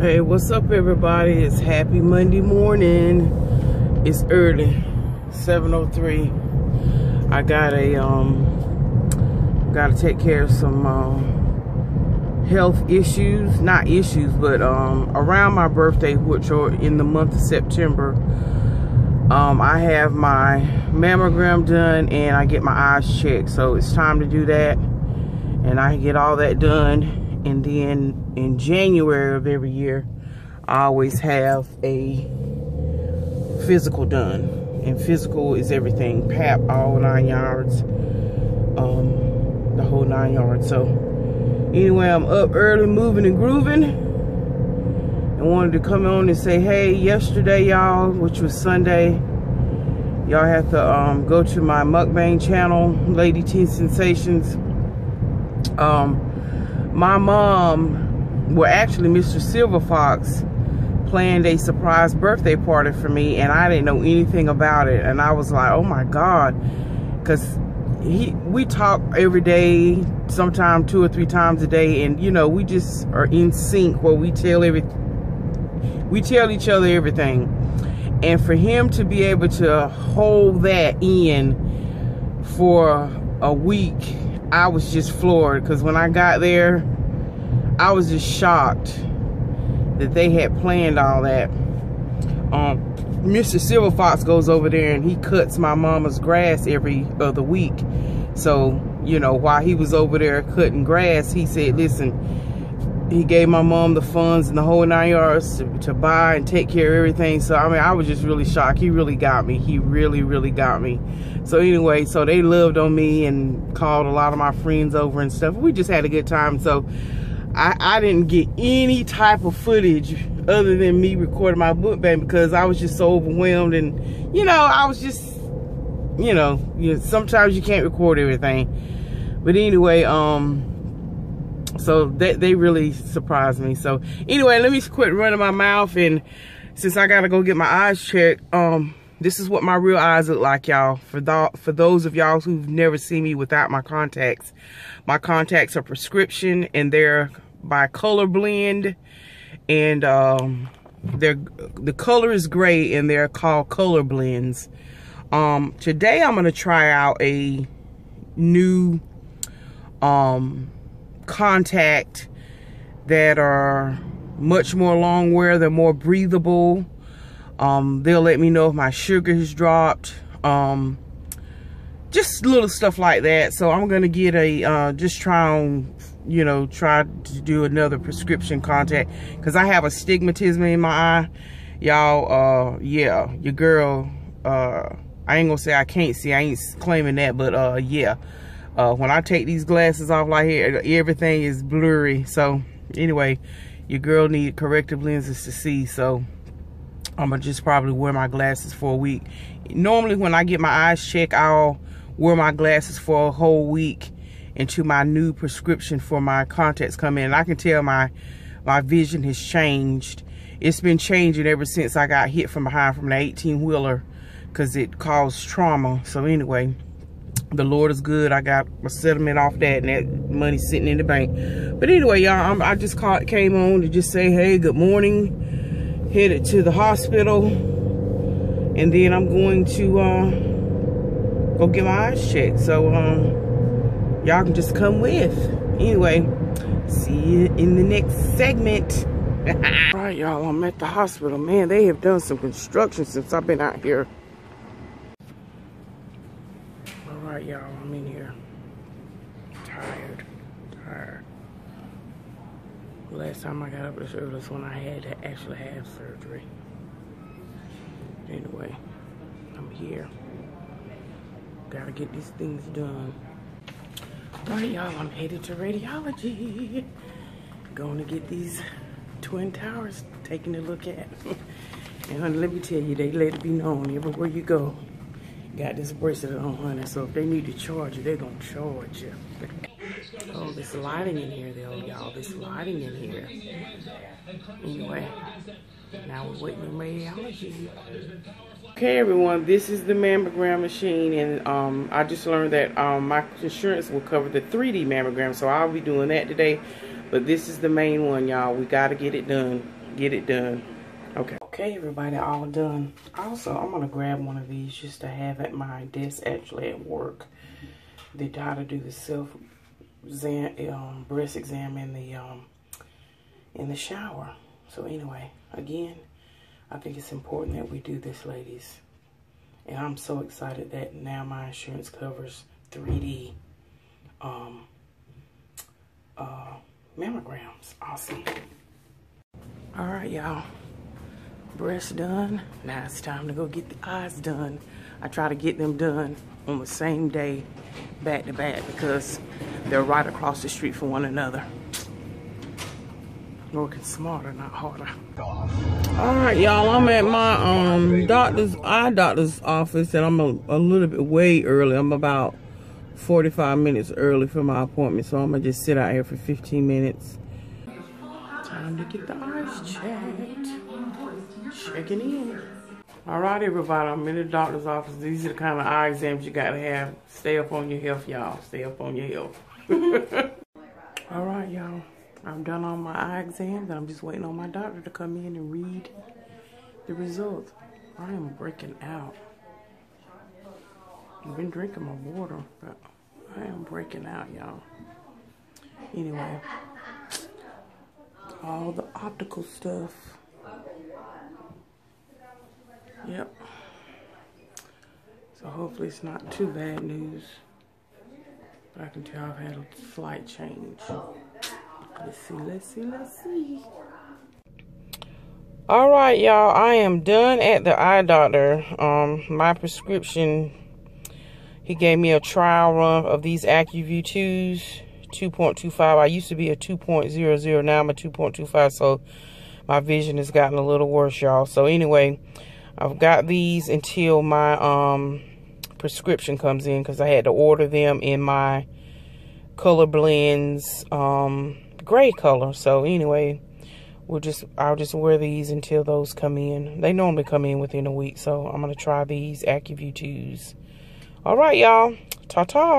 Hey, what's up everybody? It's happy Monday morning. It's early, 7.03. I got a, um, got to take care of some, um, health issues. Not issues, but, um, around my birthday, which are in the month of September, um, I have my mammogram done and I get my eyes checked. So it's time to do that. And I get all that done and then in January of every year I always have a physical done. And physical is everything. Pap all nine yards. Um the whole nine yards. So anyway I'm up early moving and grooving. I wanted to come on and say hey yesterday y'all which was Sunday y'all have to um, go to my mukbang channel Lady T Sensations. Um my mom, well actually Mr. Silver Fox, planned a surprise birthday party for me and I didn't know anything about it. And I was like, oh my God. Because he we talk every day, sometimes two or three times a day. And you know, we just are in sync where we tell every we tell each other everything. And for him to be able to hold that in for a week I was just floored because when I got there, I was just shocked that they had planned all that. Um, Mr. Silver Fox goes over there and he cuts my mama's grass every other week. So, you know, while he was over there cutting grass, he said, listen, he gave my mom the funds and the whole nine yards to, to, buy and take care of everything. So, I mean, I was just really shocked. He really got me. He really, really got me. So, anyway, so they loved on me and called a lot of my friends over and stuff. We just had a good time. So, I, I didn't get any type of footage other than me recording my mukbang because I was just so overwhelmed. And, you know, I was just, you know, you know sometimes you can't record everything. But anyway, um, so they, they really surprised me. So anyway, let me quit running my mouth. And since I got to go get my eyes checked, um, this is what my real eyes look like, y'all. For, the, for those of y'all who've never seen me without my contacts, my contacts are prescription and they're by color blend. And um, they're, the color is gray and they're called color blends. Um, today I'm going to try out a new um, contact that are much more long wear. They're more breathable. Um, they'll let me know if my sugar has dropped. Um, just little stuff like that. So I'm going to get a, uh, just try on, you know, try to do another prescription contact. Because I have astigmatism in my eye. Y'all, uh, yeah, your girl, uh, I ain't going to say I can't see. I ain't claiming that. But, uh, yeah. Uh, when I take these glasses off like here, everything is blurry. So anyway, your girl need corrective lenses to see. So I'm gonna just probably wear my glasses for a week. Normally when I get my eyes checked, I'll wear my glasses for a whole week until my new prescription for my contacts come in. And I can tell my, my vision has changed. It's been changing ever since I got hit from behind from the 18 wheeler because it caused trauma. So anyway, the Lord is good. I got a settlement off that and that money sitting in the bank. But anyway, y'all, I just caught, came on to just say, hey, good morning. Headed to the hospital. And then I'm going to uh, go get my eyes checked. So um, y'all can just come with. Anyway, see you in the next segment. All right, y'all, I'm at the hospital. Man, they have done some construction since I've been out here. right, y'all. I'm in here. Tired. Tired. Last time I got up this early was when I had to actually have surgery. Anyway, I'm here. Gotta get these things done. All right, y'all. I'm headed to radiology. Going to get these twin towers taken a look at. and let me tell you, they let it be known everywhere you go got this bracelet on, honey. So if they need to charge you, they're going to charge you. oh, this lighting in here, though, y'all. This lighting in here. Anyway, now we're waiting on radiology. Okay, everyone, this is the mammogram machine, and um, I just learned that um, my insurance will cover the 3D mammogram, so I'll be doing that today. But this is the main one, y'all. We got to get it done. get it done. Okay. Okay, everybody, all done. Also, I'm going to grab one of these just to have at my desk actually at work. The doctor do the self exam, um, breast exam in the um, in the shower. So anyway, again, I think it's important that we do this, ladies. And I'm so excited that now my insurance covers 3D um, uh, mammograms. Awesome. All right, y'all. Breast done. Now it's time to go get the eyes done. I try to get them done on the same day, back to back, because they're right across the street from one another. Working smarter, not harder. All right, y'all. I'm at my um doctor's eye doctor's office, and I'm a, a little bit way early. I'm about 45 minutes early for my appointment, so I'm gonna just sit out here for 15 minutes. Time to get the eyes checked. Checking in. All right, everybody. I'm in the doctor's office. These are the kind of eye exams you gotta have. Stay up on your health, y'all. Stay up on your health. All right, y'all. I'm done on my eye exams, and I'm just waiting on my doctor to come in and read the results. I am breaking out. I've been drinking my water, but I am breaking out, y'all. Anyway, all the optical stuff. Yep. So hopefully it's not too bad news. But I can tell I've had a slight change. Let's see, let's see, let's see. All right, y'all. I am done at the eye doctor. Um, my prescription, he gave me a trial run of these Acuvue 2s, 2.25. I used to be a 2.00. Now I'm a 2.25. So my vision has gotten a little worse, y'all. So anyway, I've got these until my um prescription comes in because I had to order them in my color blends um gray color. So anyway, we'll just I'll just wear these until those come in. They normally come in within a week, so I'm gonna try these Acuvue 2s. All right, y'all. Ta-ta.